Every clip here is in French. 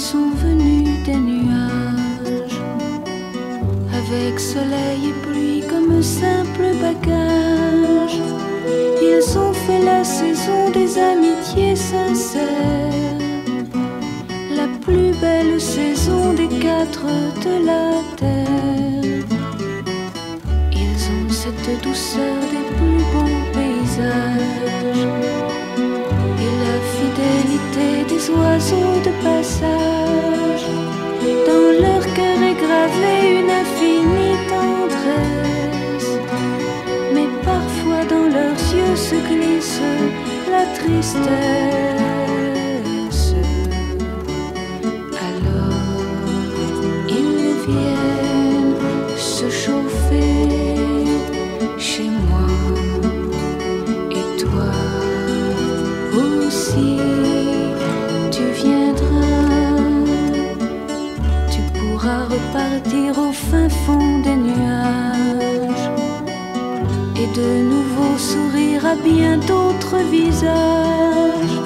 sont venus des nuages, avec soleil et pluie comme simple bagage. Ils ont fait la saison des amitiés sincères, la plus belle saison des quatre de la terre. Ils ont cette douceur des plus beaux paysages de passage. Dans leur cœur est gravée une infinie tendresse, mais parfois dans leurs yeux se glisse la tristesse. Repartir au fin fond des nuages et de nouveau sourire à bien d'autres visages.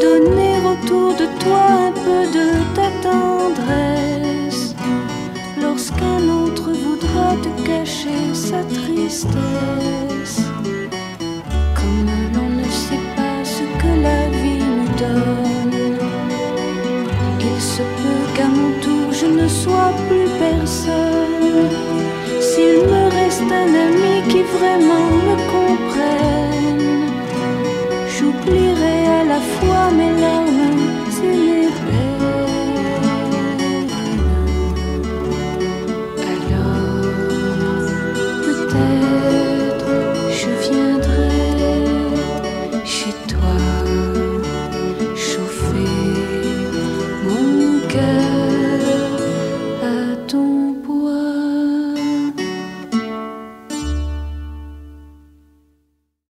Donner autour de toi un peu de ta tendresse lorsqu'un autre voudra te cacher sa tristesse. Il se peut qu'à mon tour je ne sois plus personne? S'il me reste un ami qui vraiment me comprenne, j'oublierai à la fois mes larmes